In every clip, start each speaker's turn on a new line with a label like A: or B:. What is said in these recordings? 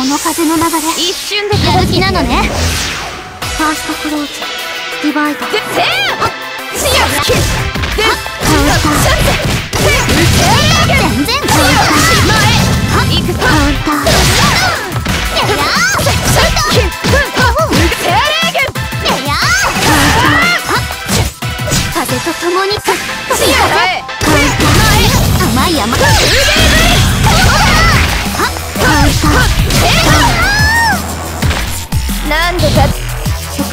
A: この風の流れ。
B: 一瞬で
A: やる気なのね。ファーストクローズ。バイド
B: でせー視野がで
A: カウンター。全然カウンター。
B: 行くぞ
A: カウンター。や甘い甘い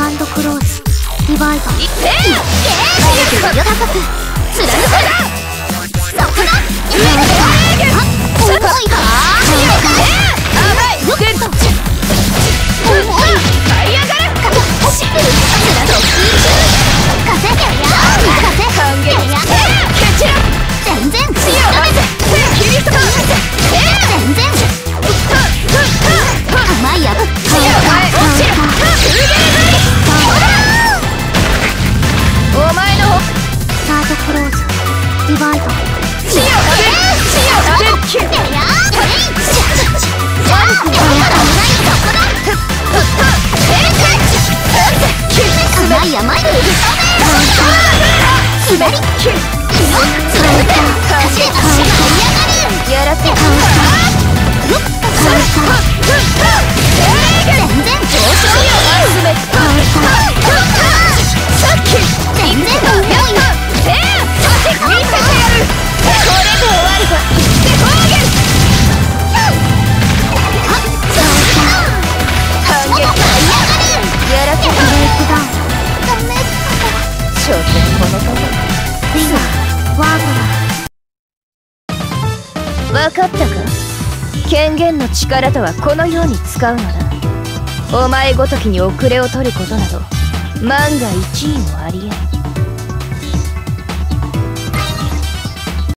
A: ンドクローズディバイド
B: いせー
A: 高く貫くディバイド
B: 視野が視野がキュッ
A: やや甘い甘い。
B: かったか？権限の力とはこのように使うのだ。お前ごときに遅れを取ることなど万が一にもありえん。